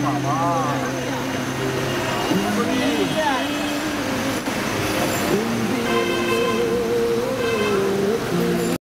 干嘛？